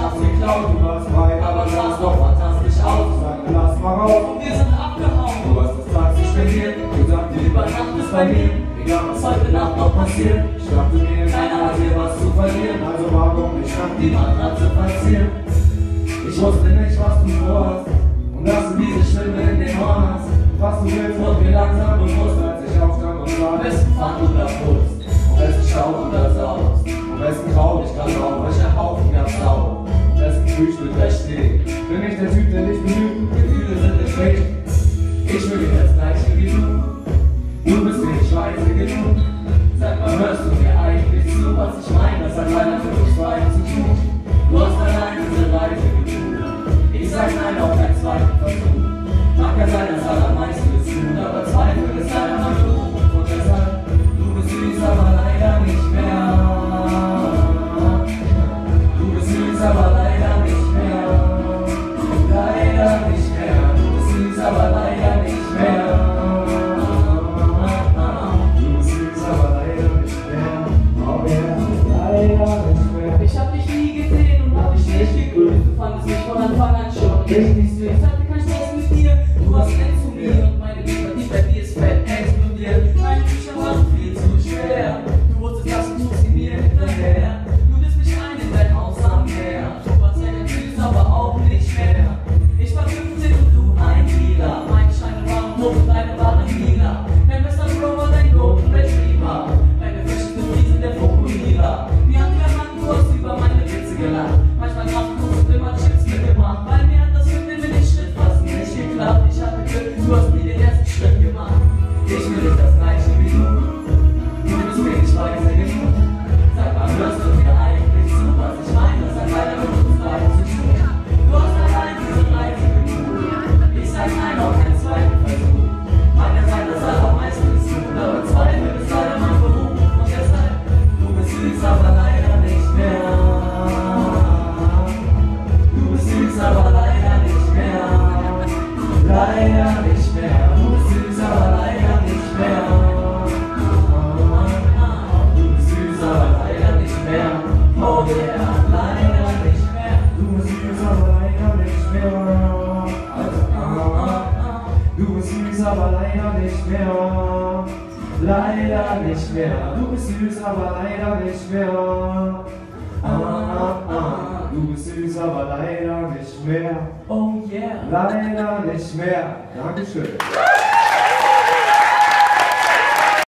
hast geklaut, du warst frei, aber sahst doch fantastisch aus. Sag, lass mal raus. Und wir sind abgehauen. Du hast das Taxi spendiert, gesagt, die Übernacht ist bei mir. Egal was heute Nacht noch passiert, ich dachte mir, keiner hat hier was zu verlieren. Also warum nicht an die Matratze passieren? Ich wusste nicht, was du vorhast und dass du diese Stimme in den Ohren hast. Was du willst, wird mir langsam bewusst, als ich aufstand und war. Am besten Pfand oder Brust, am besten Schaum oder Saus, am besten Grau Du fandest mich von Anfang an schon richtig süß. Ich hatte keinen Stress mit dir, du warst nett zu mir und meine Sympathie bei dir ist fett explodiert. Meine Bücher waren viel zu schwer. Du wusstest, dass du sie mir hinterher. Du bist mich ein in dein Haus am Meer. Du warst sehr süß, aber auch nicht mehr. Ich war 15 und du ein Lila. Meine Scheine waren rot und deine waren lila. Dein bester Bro war dein Golden Retriever. Meine verschiedenen Riesen der Fokulila. Wir haben gerannt, du hast über meine Witze gelacht. Du hast mir den ersten Schritt gemacht. Ich will nicht das gleiche wie du. Du bist wenig weise genug. Sag mal, hörst du mir eigentlich zu, was ich meine? Das hat leider mit uns beiden zu tun. Du hast allein diese Reise genug. Ich sag nein auf den zweiten Versuch. Mag ja sein, dass allermeiste ist gut, aber Zweifel ist leider mein Beruf. Und deshalb, du bist süß, aber leider nicht mehr. Du bist süß, aber leider nicht mehr. Leider nicht mehr. Süß, aber leider nicht mehr. Leider nicht mehr. Du bist süß, aber leider nicht mehr. Ah, ah, ah. Du bist süß, aber leider nicht mehr. Oh yeah. Leider nicht mehr. Dankeschön.